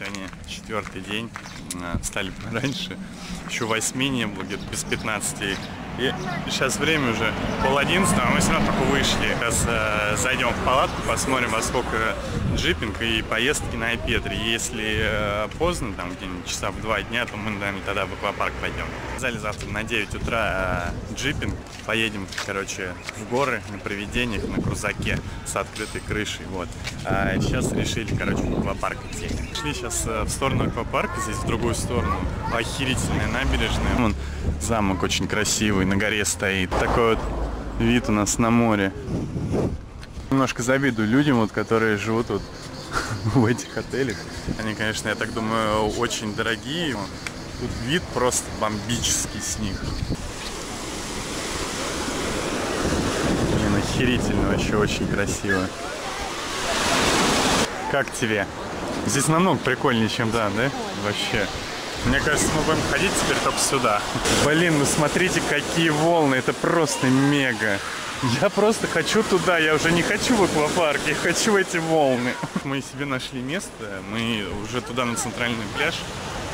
сегодня четвертый день. Э, Встали пораньше. Еще восьми не было, где-то без 15. И сейчас время уже пол одиннадцатого, а мы все равно только вышли. Сейчас э, зайдем в палатку, посмотрим, во сколько джипинг и поездки на Петре. Если э, поздно, там где-нибудь часа в два дня, то мы, наверное, тогда в аквапарк пойдем. Сказали завтра на 9 утра э, джипинг. Поедем, короче, в горы на привидениях, на крузаке с открытой крышей. Вот. А сейчас решили, короче, в аквапарк идти. Шли сейчас э, в сторону аквапарка, здесь в другую сторону. Охерительная набережная. Вон замок очень красивый, на горе стоит. Такой вот вид у нас на море. Немножко завидую людям, вот, которые живут вот в этих отелях. Они, конечно, я так думаю, очень дорогие. Тут вид просто бомбический с них. Блин, охерительно, вообще очень красиво. Как тебе? Здесь намного прикольнее, чем да, да? Вообще. Мне кажется, мы будем ходить теперь только сюда. Блин, ну смотрите, какие волны. Это просто мега. Я просто хочу туда. Я уже не хочу в аквапарк. Я хочу эти волны. Мы себе нашли место. Мы уже туда на центральный пляж.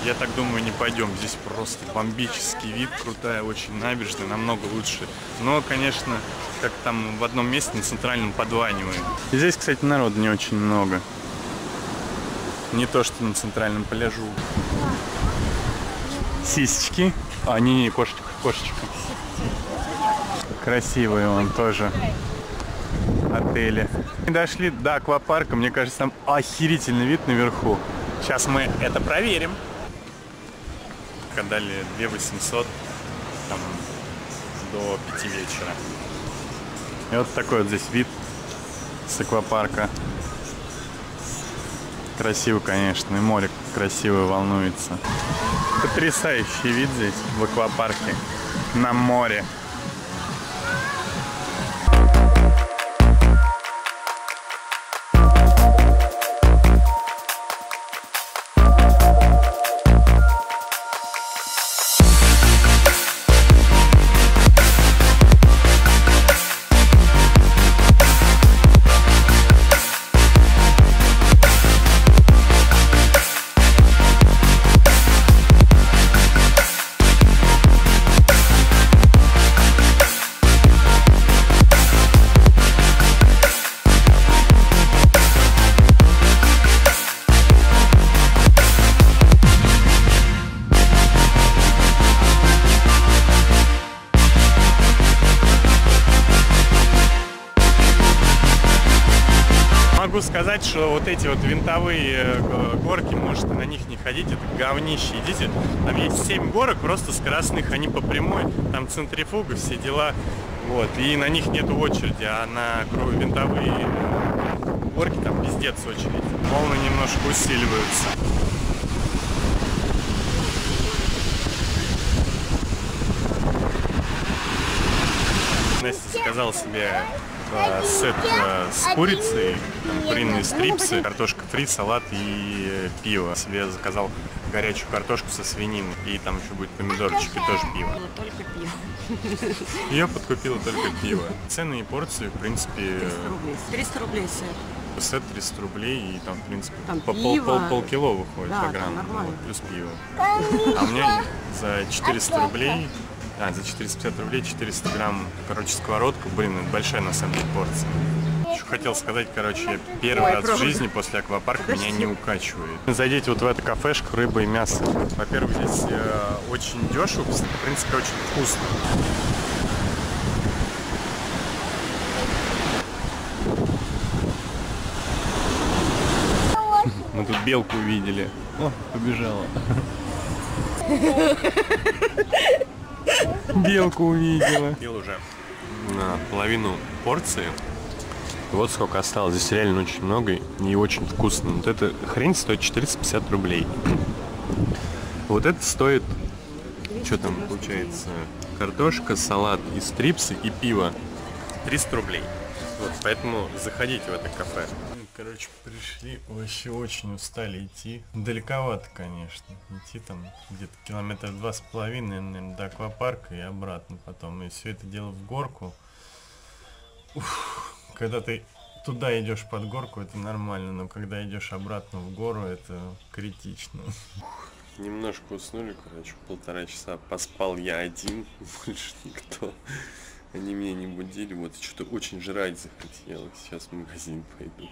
Я так думаю, не пойдем. Здесь просто бомбический вид, крутая очень набережная, намного лучше. Но, конечно, как там в одном месте на центральном подванивает. И здесь, кстати, народу не очень много. Не то, что на центральном пляжу. Сисечки. А, не, не, кошечка, кошечка. Красивый он тоже. Отели. Мы дошли до аквапарка. Мне кажется, там охерительный вид наверху. Сейчас мы это проверим. Дали 2 800 там, до 5 вечера. И вот такой вот здесь вид с аквапарка. Красиво, конечно, и море красиво волнуется. Потрясающий вид здесь в аквапарке на море. Могу сказать, что вот эти вот винтовые э, горки, можете на них не ходить, это говнище. Идите, там есть 7 горок просто скоростных, они по прямой, там центрифуга, все дела. Вот, и на них нету очереди, а на винтовые э, горки там пиздец очередь. Волны немножко усиливаются. Настя заказал себе э, сет э, с курицей, там, куриные стрипсы, картошка фри, салат и э, пиво. Себе заказал горячую картошку со свининой и там еще будет помидорчики, тоже пиво. Только пиво. Я подкупила только пиво. Цены и порции, в принципе, 300 рублей. 300 рублей сет. сет 300 рублей и там, в принципе, Там по пол, пол, полкило выходит Да, по грамму, вот, плюс пиво. А у меня за 400 рублей, а, за 450 рублей 400 грамм, короче, сковородка, блин, это большая на самом деле порция. Еще хотел сказать, короче, я первый Ой, раз в правда. жизни после аквапарка меня Подожди. не укачивает. Зайдите вот в эту кафешку рыба и мясо. Во-первых, здесь э, очень дешево, в принципе, очень вкусно. Мы тут белку увидели. О, побежала. Белку увидела. Ел уже на половину порции. Вот сколько осталось. Здесь реально очень много и очень вкусно. Вот эта хрень стоит 450 рублей. Вот это стоит, что там получается, картошка, салат и стрипсы и пиво. 300 рублей. Вот, поэтому заходите в это кафе. Короче, пришли, вообще очень устали идти. Далековато, конечно. Идти там где-то километр два с половиной, наверное, до аквапарка и обратно потом. И все это дело в горку. Уф, когда ты туда идешь под горку, это нормально, но когда идешь обратно в гору, это критично. Немножко уснули, короче, полтора часа поспал я один, больше никто. Они меня не будили, вот что-то очень жрать захотелось. Сейчас в магазин пойду.